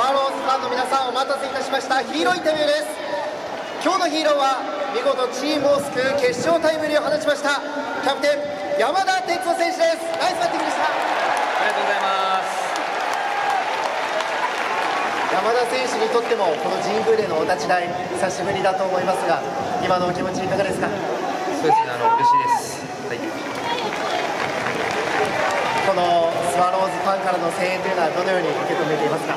そしてスワローズファンの皆さんお待たせいたしました。ヒーローインタビューです。今日のヒーローは見事チームを救う決勝タイムリーを放ちました。キャプテン山田哲人選手です。ナイスバッティングでした。ありがとうございます。山田選手にとってもこの神宮でのお立ち台久しぶりだと思いますが今のお気持ちいかがですか？そうですねあの嬉しいです、はい、このスワローズファンの声援というのはどのように受け止めていますか？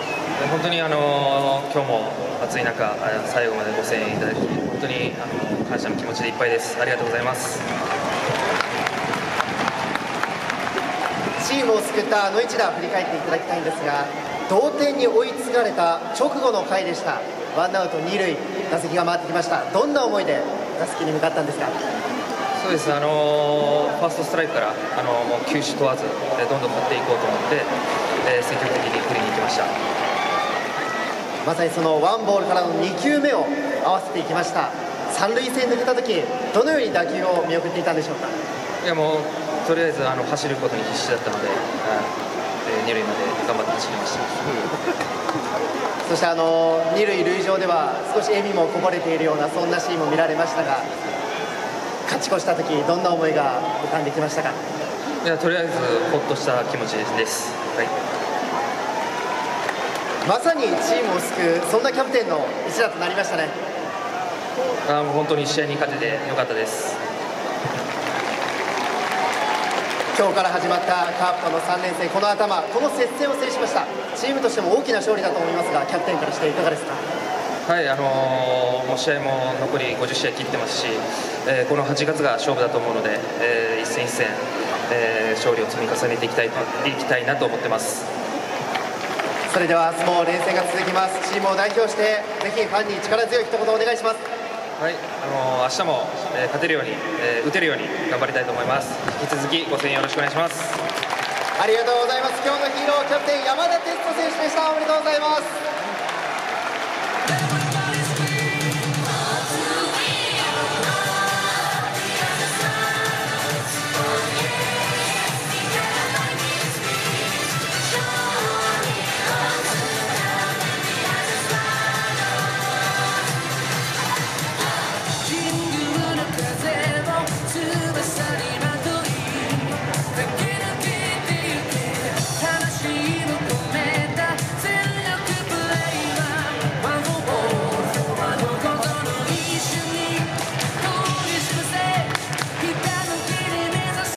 本当にあの今日も暑い中あ最後までご声援いただき本当にあの感謝の気持ちでいっぱいです。ありがとうございます。チームを救ったあの一打振り返っていただきたいんですが同点に追いつかれた直後の回でした。ワンアウト二塁打席が回ってきました。どんな思いで打席に向かったんですか？そうです。あのファーストストライクからあのもう球種問わずえどんどん勝っていこうと思って、えー積極的に振りに行きました。まさにそのワンボールからの2球目を合わせていきました。三塁線抜けた時どのように打球を見送っていたんでしょうか？いやもうとりあえずあの走ることに必死だったので、えー二塁まで頑張って走りました。そしてあの二塁塁上では少し笑みもこぼれているようなそんなシーンも見られましたが勝ち越した時どんな思いが浮かんできましたか？いやとりあえずほっとした気持ちです、はい、まさにチームを救うそんなキャプテンの一打となりましたね。あーもう本当に試合に勝ててよかったです。今日から始まったカープとの3連戦この頭この接戦を制しました。チームとしても大きな勝利だと思いますがキャプテンからしていかがですか？はい、あのーもう試合も残り50試合切ってますし、えーこの8月が勝負だと思うので、えー一戦一戦、えー勝利を積み重ねていきたいといきたいなと思ってます。それでは相撲連戦が続きますチームを代表してぜひファンに力強い一言お願いしますはい、あのー明日も、えー勝てるように、えー打てるように頑張りたいと思います。引き続きご声援よろしくお願いします。ありがとうございます今日のヒーローキャプテン山田哲人選手でしたおめでとうございます